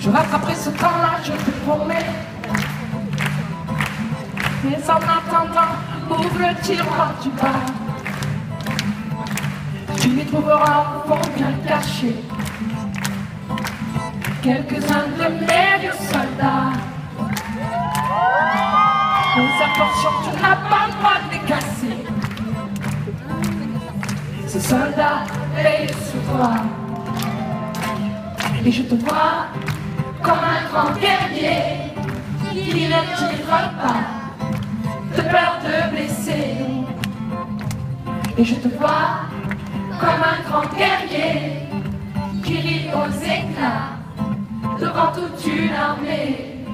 Je rattraperai ce temps-là, je te promets. Mais en attendant, ouvre le tiroir du bas. Tu y trouveras au fond bien caché quelques-uns de mes vieux soldats. Nos attentions, tu n'as pas le droit de les casser. Ces soldats veillent sur toi. Et je te vois grand guerrier qui ne tire pas de peur de blesser. Et je te vois comme un grand guerrier qui rit aux éclats devant toute une armée.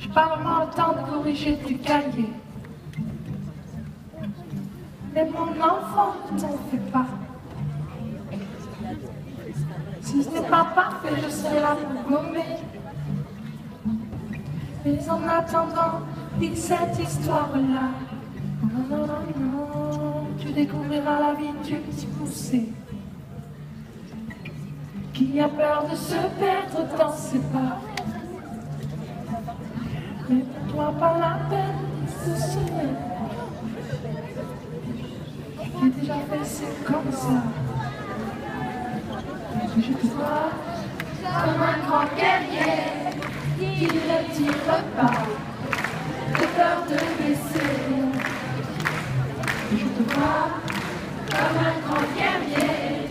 J'ai pas vraiment le temps de corriger du cahier. Mais mon enfant, ne t'en fais pas. Si ce n'est pas parfait, je serai là pour gommer. Mais en attendant, dis cette histoire-là. Non, non, non, non, tu découvriras la vie du petit poussé qui a peur de se perdre dans ses pas. Mais pour toi, pas la peine de se souvenir. J'ai déjà fait, comme ça. Je te vois comme un grand guerrier qui ne tire pas de peur de blesser. Je te vois comme un grand guerrier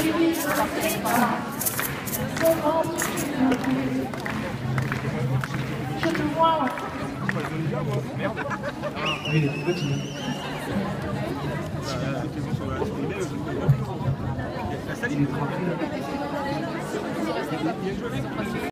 qui vit dans tes bras. Comment tu Je te vois. Oui, il est tout petit. Est tranquille.